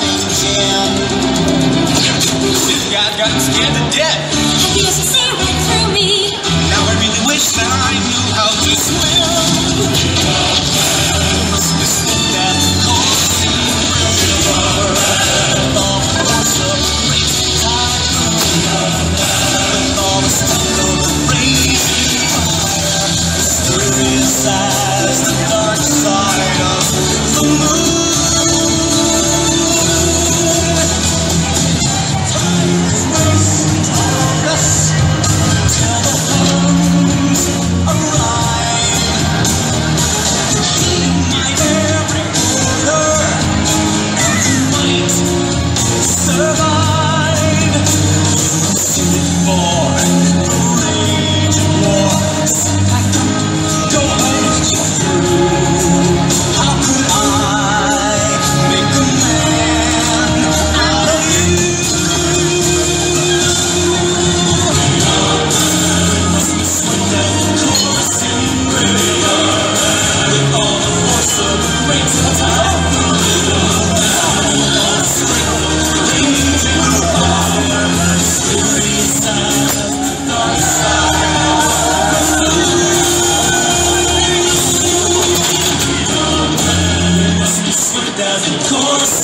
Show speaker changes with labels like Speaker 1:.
Speaker 1: Johnny's. This guy's gotten scared to death. Cause